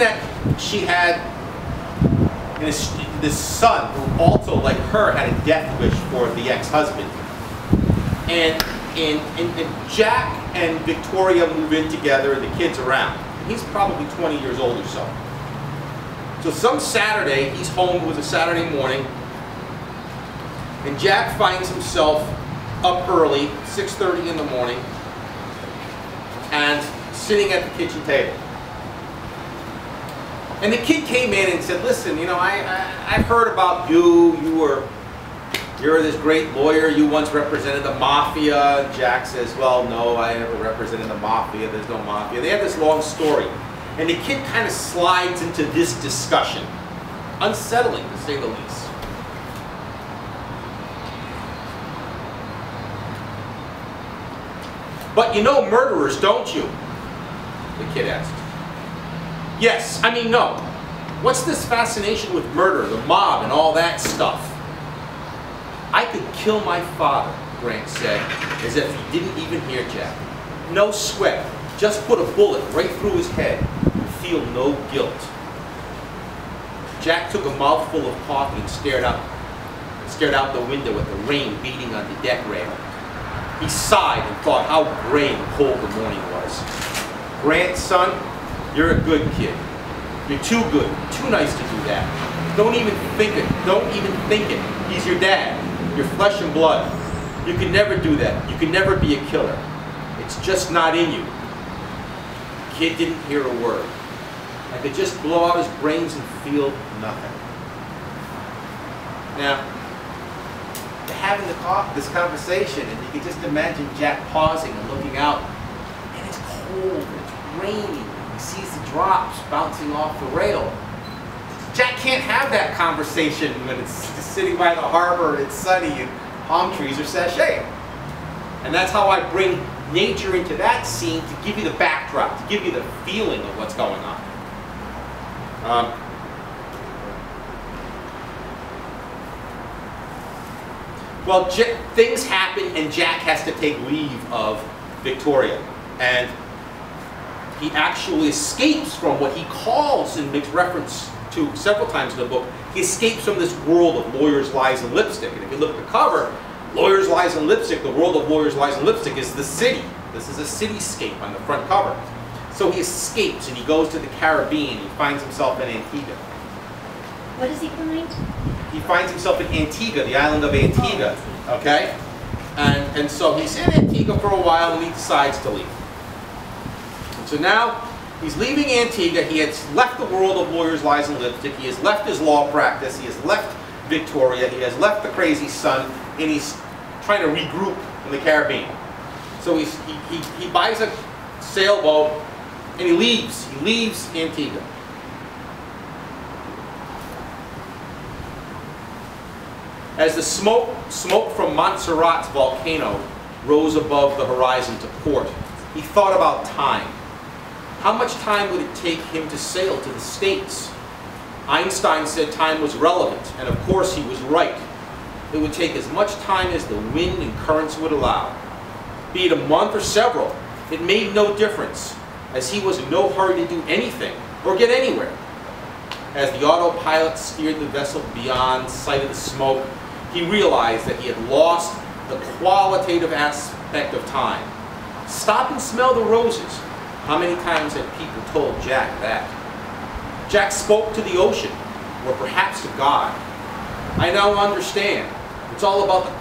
that she had this, this son who also, like her, had a death wish for the ex-husband. And, and, and, and Jack and Victoria move in together and the kid's around. He's probably 20 years old or so. So some Saturday, he's home, it was a Saturday morning, and Jack finds himself up early, 6.30 in the morning, and sitting at the kitchen table. And the kid came in and said, listen, you know, I, I, I've heard about you. You were, you're this great lawyer. You once represented the mafia. Jack says, well, no, I never represented the mafia. There's no mafia. They have this long story. And the kid kind of slides into this discussion. Unsettling, to say the least. But you know murderers, don't you? The kid asked. Yes, I mean, no. What's this fascination with murder, the mob, and all that stuff? I could kill my father, Grant said, as if he didn't even hear Jack. No sweat. Just put a bullet right through his head and feel no guilt. Jack took a mouthful of coffee and stared out, stared out the window at the rain beating on the deck rail. He sighed and thought how gray and cold the morning was. Grant, son, you're a good kid. You're too good, too nice to do that. Don't even think it. Don't even think it. He's your dad. You're flesh and blood. You can never do that. You can never be a killer. It's just not in you. The kid didn't hear a word. I could just blow out his brains and feel nothing. Now, having the, this conversation, and you can just imagine Jack pausing and looking out, and it's cold, and it's sees the drops bouncing off the rail. Jack can't have that conversation when it's sitting by the harbor and it's sunny and palm trees are sashaying. And that's how I bring nature into that scene to give you the backdrop, to give you the feeling of what's going on. Um, well, J things happen and Jack has to take leave of Victoria. And he actually escapes from what he calls and makes reference to several times in the book. He escapes from this world of lawyers, lies, and lipstick. And if you look at the cover, Lawyers, Lies, and Lipstick, the world of Lawyers, Lies, and Lipstick is the city. This is a cityscape on the front cover. So he escapes and he goes to the Caribbean. He finds himself in Antigua. What does he find? He finds himself in Antigua, the island of Antigua. Oh, okay? And, and so he's in Antigua for a while and he decides to leave. So now he's leaving Antigua. He has left the world of lawyers, lies, and lipstick. He has left his law practice. He has left Victoria. He has left the crazy son, and he's trying to regroup in the Caribbean. So he, he, he buys a sailboat, and he leaves. He leaves Antigua. As the smoke, smoke from Montserrat's volcano rose above the horizon to port, he thought about time. How much time would it take him to sail to the States? Einstein said time was relevant, and of course he was right. It would take as much time as the wind and currents would allow. Be it a month or several, it made no difference, as he was in no hurry to do anything or get anywhere. As the autopilot steered the vessel beyond sight of the smoke, he realized that he had lost the qualitative aspect of time. Stop and smell the roses, how many times had people told Jack that? Jack spoke to the ocean, or perhaps to God. I now understand. It's all about the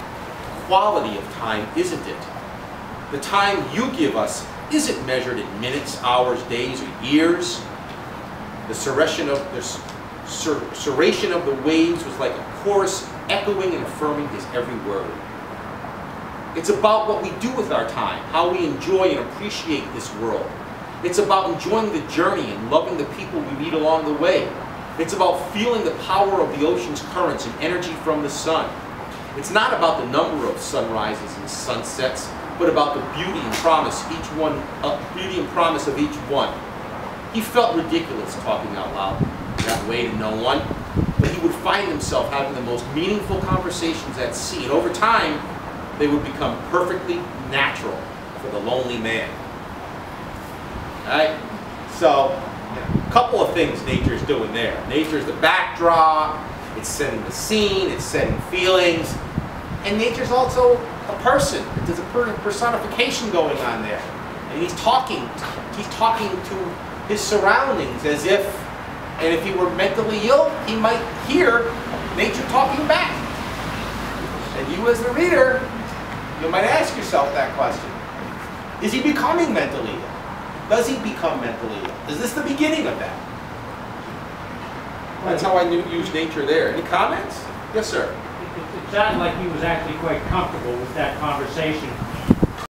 quality of time, isn't it? The time you give us isn't measured in minutes, hours, days, or years. The serration of the serration of the waves was like a chorus echoing and affirming his every word. It's about what we do with our time, how we enjoy and appreciate this world. It's about enjoying the journey and loving the people we meet along the way. It's about feeling the power of the ocean's currents and energy from the sun. It's not about the number of sunrises and sunsets, but about the beauty and promise each one, uh, beauty and promise of each one. He felt ridiculous talking out loud that way to no one, but he would find himself having the most meaningful conversations at sea, and over time, they would become perfectly natural for the lonely man. Alright? So, a couple of things nature's doing there. Nature's the backdrop, it's setting the scene, it's setting feelings, and nature's also a person. There's a personification going on there. And he's talking, he's talking to his surroundings as if, and if he were mentally ill, he might hear nature talking back. And you as the reader, you might ask yourself that question. Is he becoming mentally ill? Does he become mentally ill? Is this the beginning of that? That's how I knew, use nature there. Any comments? Yes, sir. It it sounded like he was actually quite comfortable with that conversation